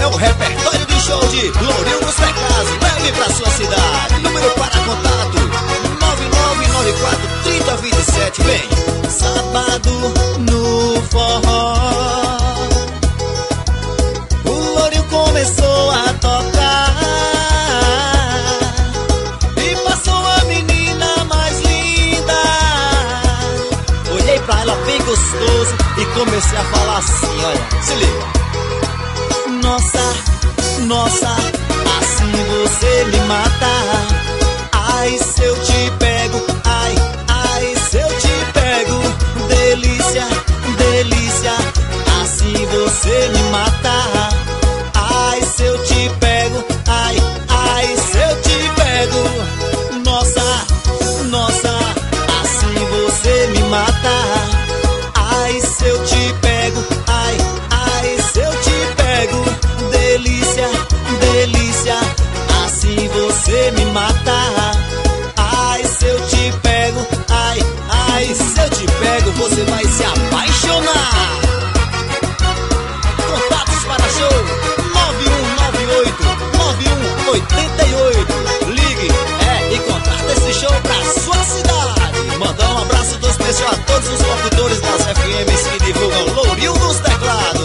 É o repertório de show de Lourinho nos teclados. Leve pra sua cidade. Número para contato: 9994-3027. Vem, sábado no forró. O Lourinho começou a tocar. e passou a menina mais linda. Olhei para ela bem gostoso e comecei a falar assim, olha, se liga. a todos os locutores das FMs que divulgam Lourinho dos teclados.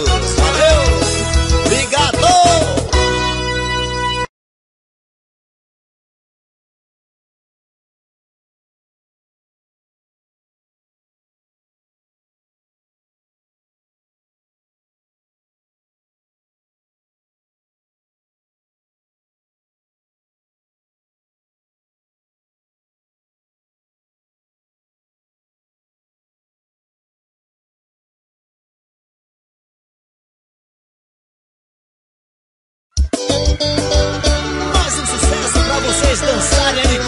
Hallelujah.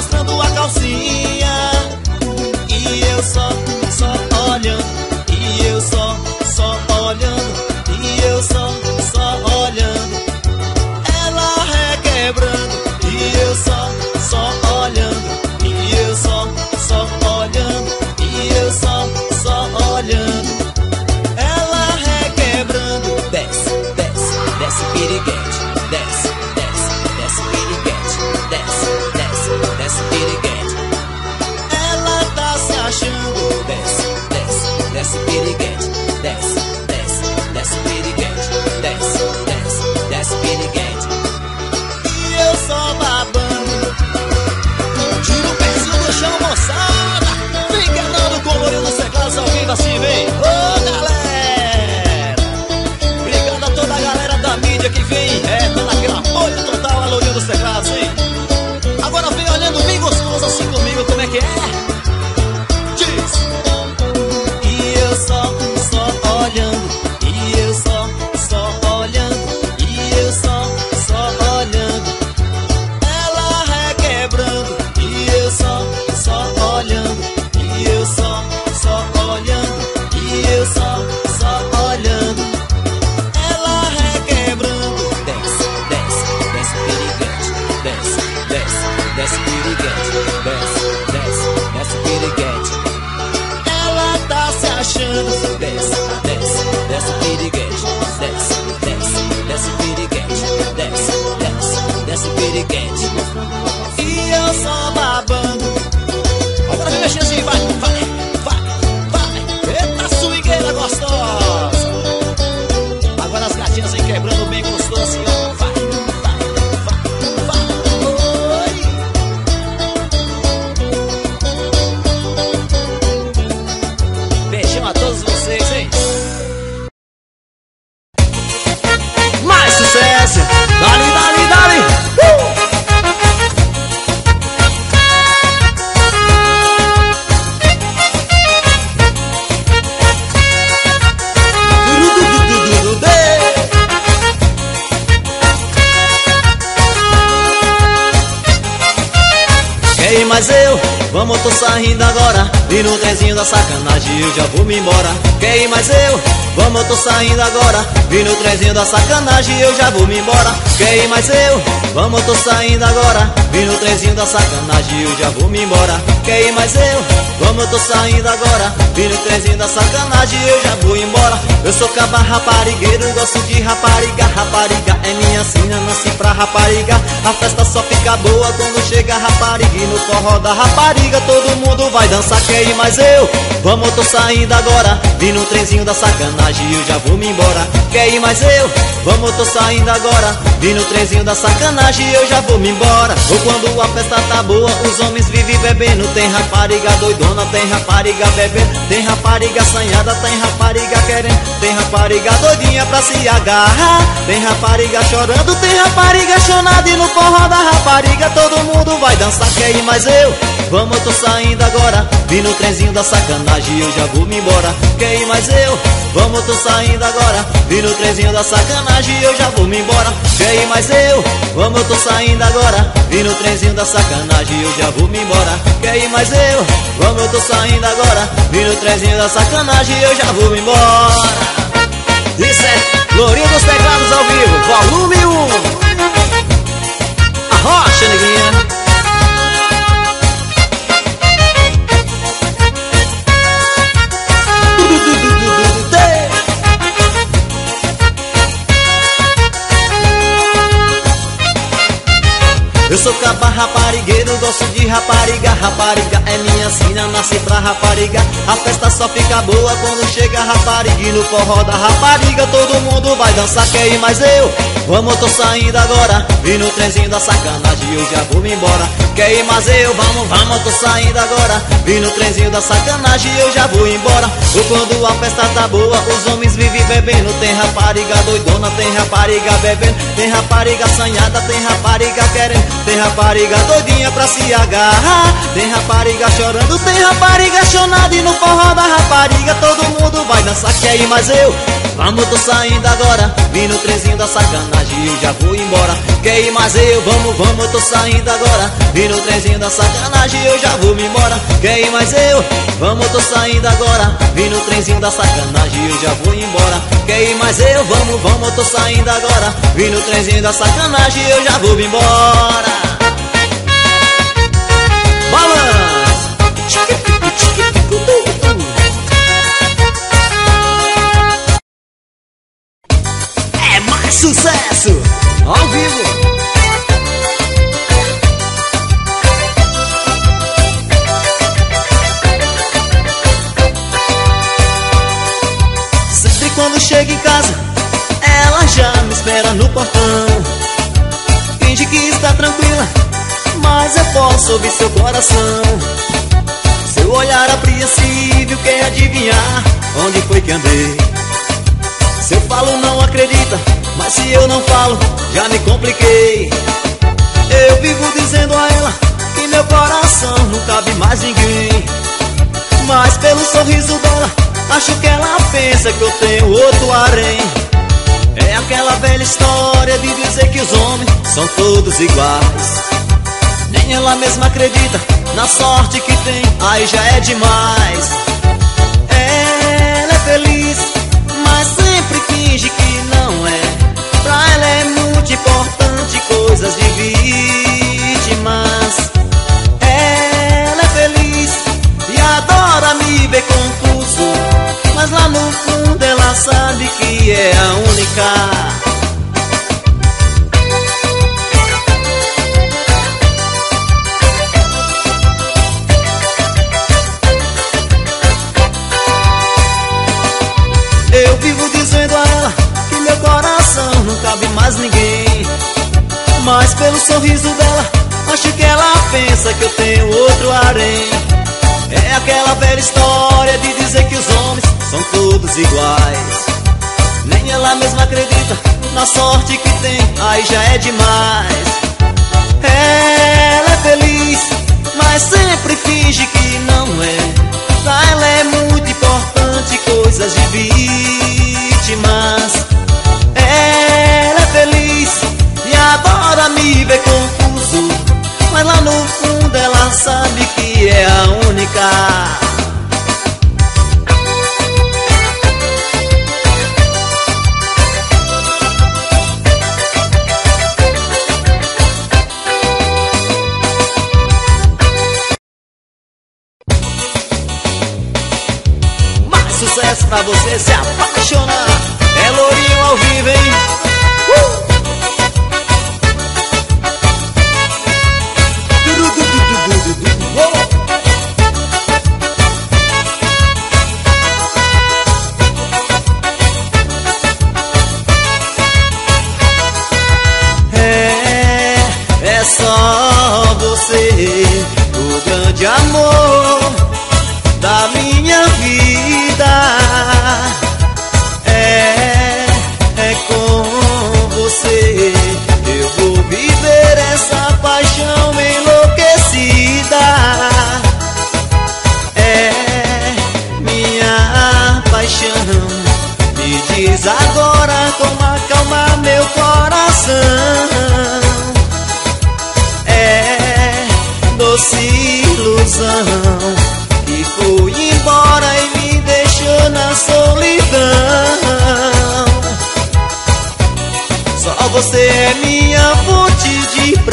mostrando a calcinha. Saindo agora. E no trenzinho da sacanagem eu já vou me embora. Quer ir mais eu? Vamos, tô saindo agora No trenzinho da sacanagem eu já vou me embora. Quer ir mais eu? Vamos, tô saindo agora. E no trenzinho da sacanagem eu já vou embora. Eu sou caba raparigueiro, gosto de rapariga. Rapariga é minha sina, nasci pra rapariga. A festa só fica boa quando chega a rapariga. E no forró da rapariga todo mundo vai dançar. Quer ir mais eu? Vamos, tô saindo agora. Vi no trenzinho da sacanagem eu já vou me embora. Quer ir mais eu? Vamos, tô saindo agora. Vi no trenzinho da sacanagem eu já vou me embora. Ou quando a festa tá boa. Os homens vivem bebendo. Tem rapariga doidona, tem rapariga bebendo. Tem rapariga assanhada, tem rapariga querendo. Tem rapariga doidinha pra se agarrar. Tem rapariga chorando, tem rapariga chonada. E no forró da rapariga todo mundo vai dançar. Quer ir mais eu? Vamos, eu tô saindo agora. Vi no trenzinho da sacanagem eu já vou me embora. Quer ir mais eu? Vamos, eu tô saindo agora. Vi no trenzinho da sacanagem eu já vou me embora. Quer ir mais eu? Vamos, eu tô saindo agora. Vi no trenzinho da sacanagem eu já vou me embora. Quer ir mais eu? Vamos, eu tô saindo agora. Vi no trenzinho da sacanagem eu já vou me embora. Isso é Lourinho dos Teclados ao vivo, volume 1 Arrocha, neguinha Eu sou caba raparigueiro, gosto de rapariga. Rapariga é minha sina, nasci pra rapariga. A festa só fica boa quando chega a rapariga E no forró da rapariga. Todo mundo vai dançar Quer ir mais eu? Vamos, tô saindo agora. E no trenzinho da sacanagem eu já vou me embora Quer ir mais eu? Vamos, vamos, tô saindo agora. E no trenzinho da sacanagem eu já vou embora. Ou quando a festa tá boa, os homens vivem bebendo. Tem rapariga doidona, tem rapariga bebendo. Tem rapariga assanhada, tem rapariga querendo. Tem rapariga doidinha pra se agarrar. Tem rapariga chorando, tem rapariga chonada E no forró da rapariga todo mundo vai dançar. Quer ir mais eu? Vamos, tô saindo agora Vim no trenzinho da sacanagem eu já vou embora Quer ir mais eu? Vamos, vamos, tô saindo agora Vim no trenzinho da sacanagem eu já vou me embora Quer ir mais eu? Vamos, tô saindo agora Vim no trenzinho da sacanagem eu já vou embora Quer ir mais eu? Vamos, vamos, tô saindo agora Vim no trenzinho da sacanagem eu já vou me embora Balança! Espera no portão. Finge que está tranquila, mas eu posso ouvir seu coração. Seu olhar apreensível quer adivinhar onde foi que andei. Se eu falo, não acredita, mas se eu não falo, já me compliquei. Eu vivo dizendo a ela que meu coração não cabe mais ninguém. Mas pelo sorriso dela, acho que ela pensa que eu tenho outro harém. É aquela velha história de dizer que os homens são todos iguais. Nem ela mesma acredita na sorte que tem, aí já é demais. Ela é feliz, mas sempre finge que não é. Pra ela é muito importante coisas de triste, mas ela é feliz e adora me ver confuso. Mas lá no fundo sabe que é a única. Eu vivo dizendo a ela que meu coração não cabe mais ninguém. Mas pelo sorriso dela, acho que ela pensa que eu tenho outro harém. É aquela velha história de dizer que são todos iguais. Nem ela mesma acredita na sorte que tem, aí já é demais. Ela é feliz, mas sempre finge que não é. Pra ela é muito importante coisas de vítimas. Ela é feliz e adora me ver confuso. Mas lá no fundo ela sabe que é a única.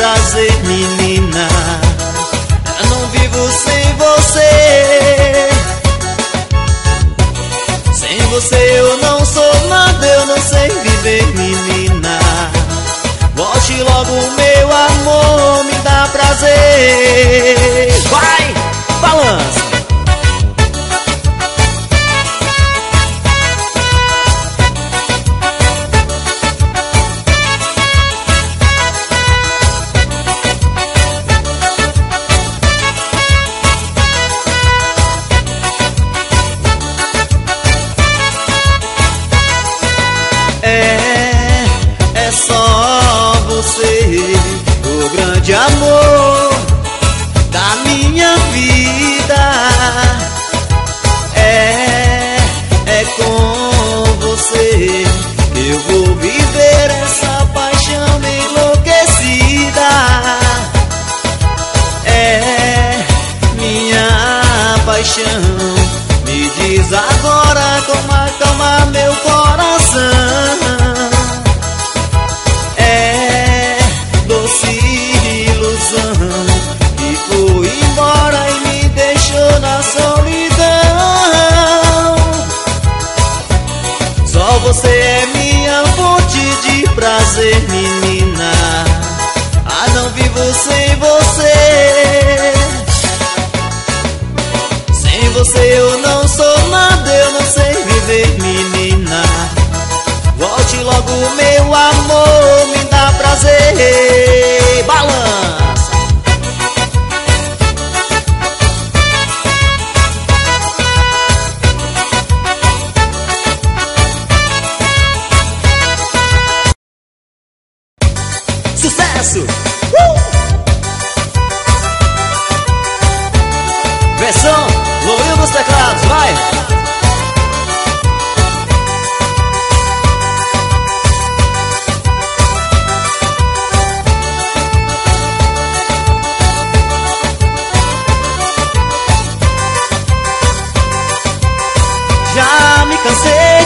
Prazer, menina. Eu não vivo sem você. Sem você eu não sou nada, eu não sei viver, menina. Volte logo, meu amor, me dá prazer. Vai, balança. É minha fonte de prazer, menina. Ah, não vivo sem você. Sem você eu não sou nada, eu não sei viver, menina. Volte logo, meu amor, me dá prazer. Balança.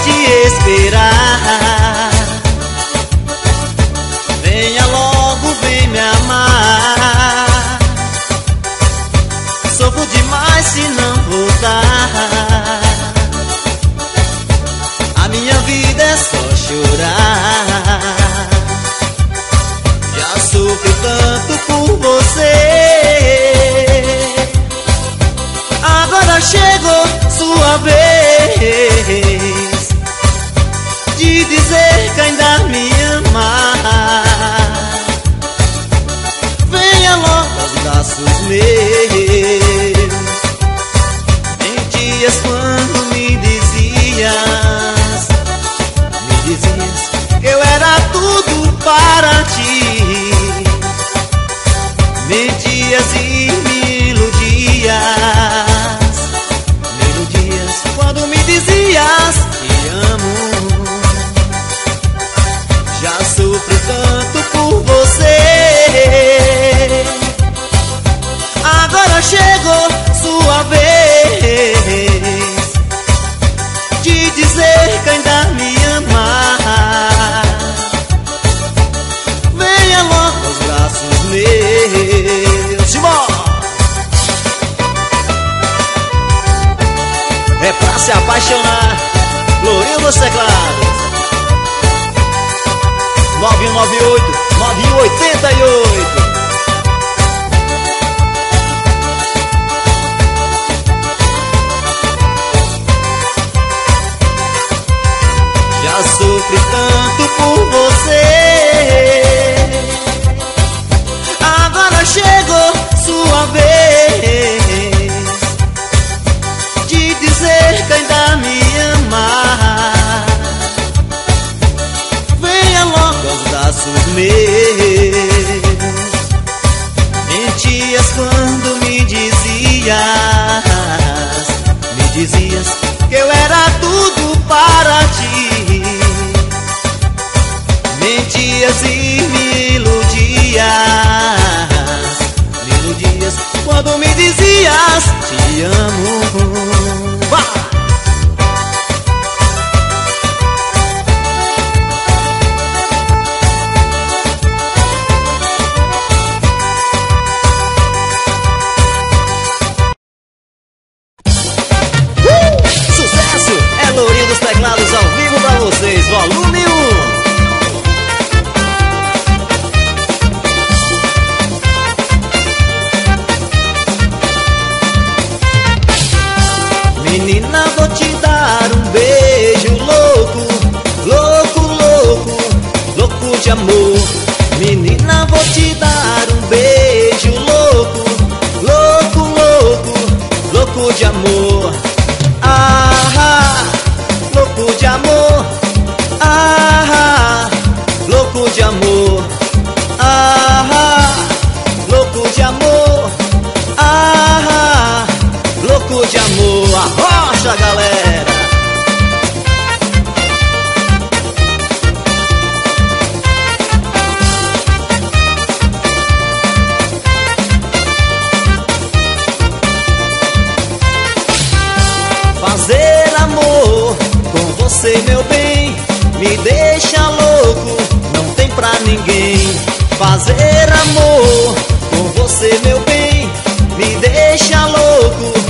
de amo. meu bem, me deixa louco, não tem pra ninguém fazer amor com você, meu bem, me deixa louco.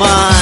mais.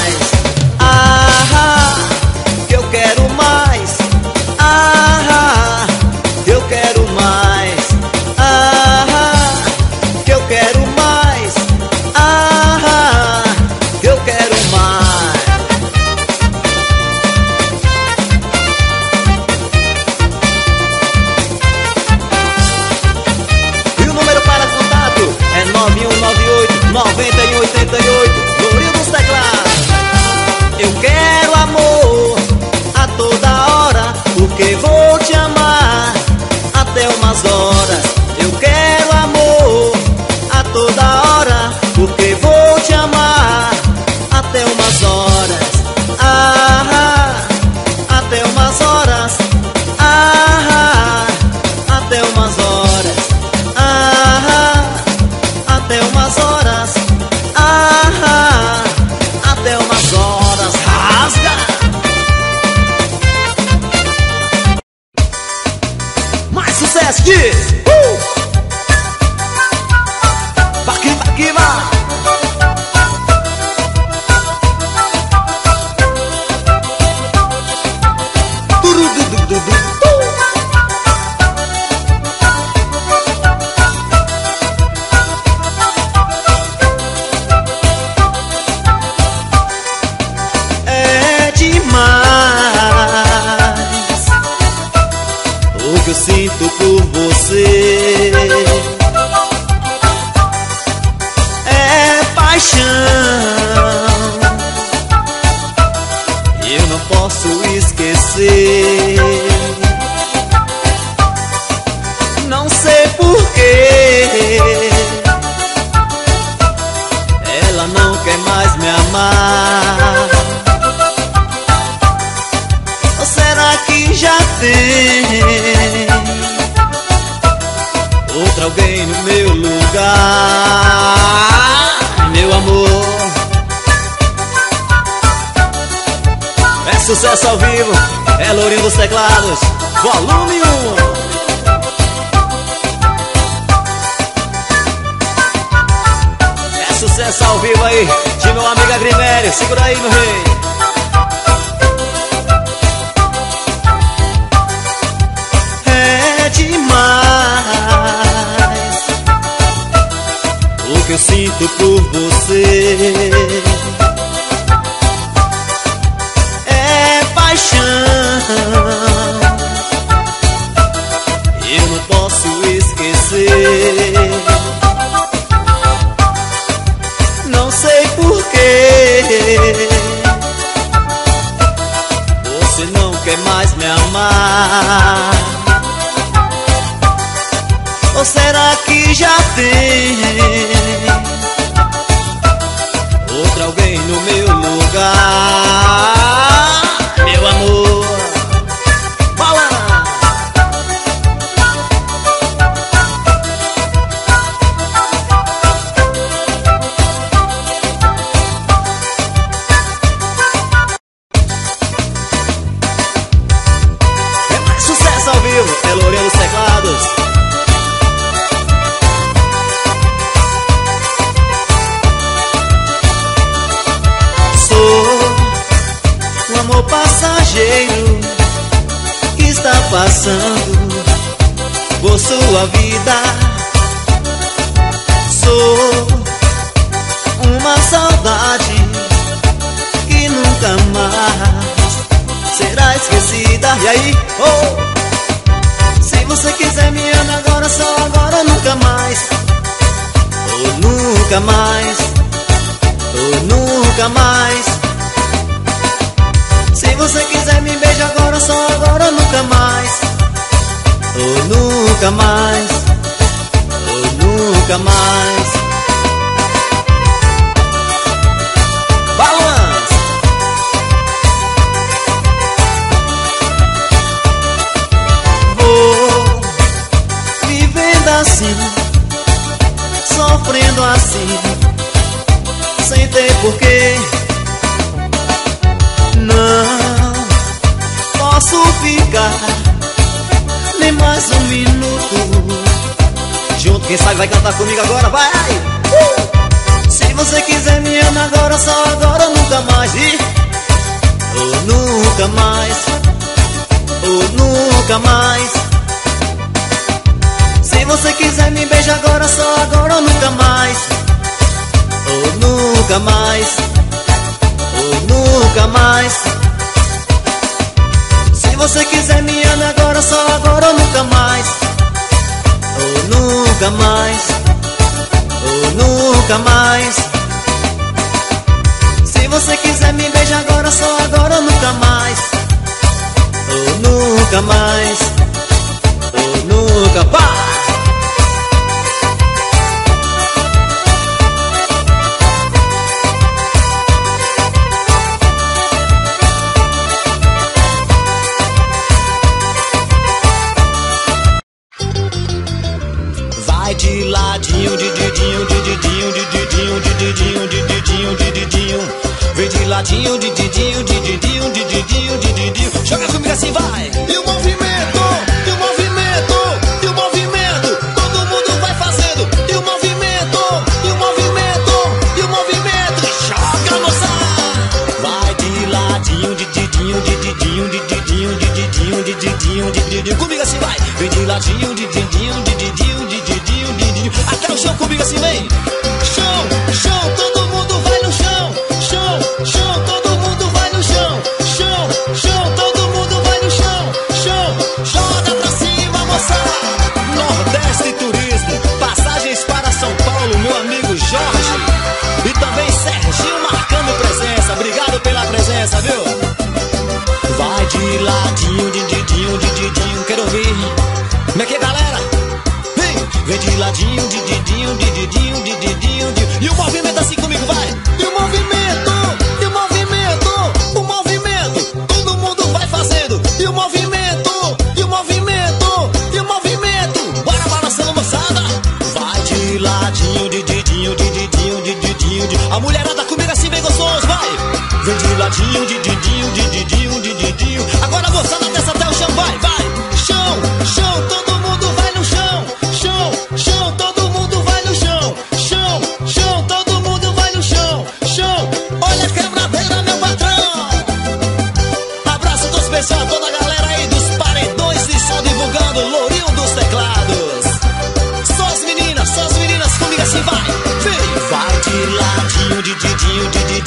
Amazon sei porquê. Ela não quer mais me amar. Ou será que já tem outra alguém no meu lugar? Meu amor, é sucesso ao vivo, é Lourinho dos Teclados, volume 1. Sucesso ao vivo aí, de meu amigo Agrimério, segura aí, meu rei. é demais o que eu sinto por você. É paixão, amar. Ou será que já tem amor passageiro que está passando por sua vida. Sou uma saudade que nunca mais será esquecida. E aí, oh, se você quiser me amar agora, só agora, nunca mais, ou nunca mais ou nunca mais. Se você quiser me beijar agora, só agora, nunca mais. Ou nunca mais, ou nunca mais. Balance! Vou vivendo assim, sofrendo assim sem ter porquê. Nem mais um minuto junto. Quem sabe vai cantar comigo agora, vai! Uh! Se você quiser me amar agora, só agora, nunca mais. E ou nunca mais, ou nunca mais. Se você quiser me beijar agora, só agora, nunca mais ou nunca mais, ou nunca mais. Você quiser me amar agora, só agora ou nunca mais, ou nunca mais, ou nunca mais. Se você quiser me beijar agora, só agora ou nunca mais, ou nunca mais, ou nunca mais.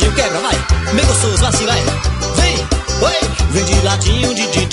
ladinho, quebra, vai. Bem gostoso, lá vai. Vem, oi. Vem de ladinho, de, de